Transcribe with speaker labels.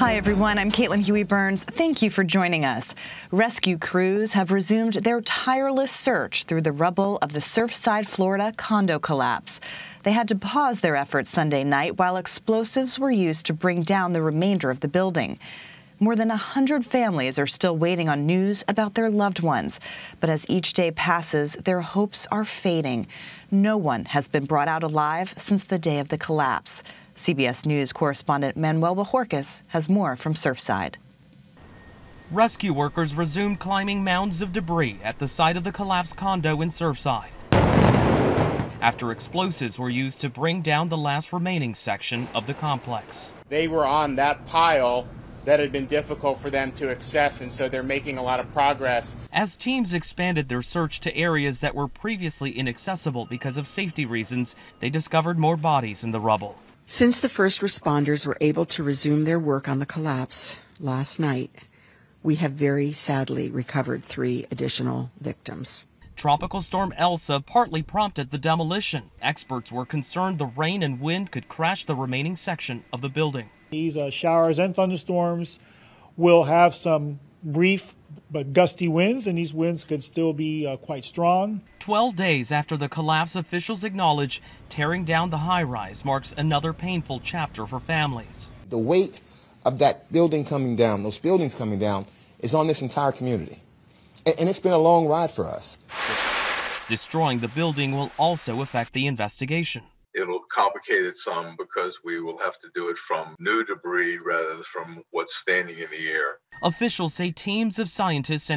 Speaker 1: Hi, everyone. I'm Caitlin Huey Burns. Thank you for joining us. Rescue crews have resumed their tireless search through the rubble of the Surfside, Florida condo collapse. They had to pause their efforts Sunday night while explosives were used to bring down the remainder of the building. More than 100 families are still waiting on news about their loved ones. But as each day passes, their hopes are fading. No one has been brought out alive since the day of the collapse. CBS News correspondent Manuel Bojorquez has more from Surfside.
Speaker 2: Rescue workers resumed climbing mounds of debris at the site of the collapsed condo in Surfside. After explosives were used to bring down the last remaining section of the complex.
Speaker 3: They were on that pile that had been difficult for them to access, and so they're making a lot of progress.
Speaker 2: As teams expanded their search to areas that were previously inaccessible because of safety reasons, they discovered more bodies in the rubble.
Speaker 4: Since the first responders were able to resume their work on the collapse last night, we have very sadly recovered three additional victims.
Speaker 2: Tropical storm Elsa partly prompted the demolition. Experts were concerned the rain and wind could crash the remaining section of the building.
Speaker 5: These uh, showers and thunderstorms will have some brief but gusty winds, and these winds could still be uh, quite strong.
Speaker 2: 12 days after the collapse, officials acknowledge tearing down the high rise marks another painful chapter for families.
Speaker 6: The weight of that building coming down, those buildings coming down, is on this entire community. And, and it's been a long ride for us.
Speaker 2: Destroying the building will also affect the investigation.
Speaker 7: It'll complicate it some because we will have to do it from new debris rather than from what's standing in the air.
Speaker 2: Officials say teams of scientists and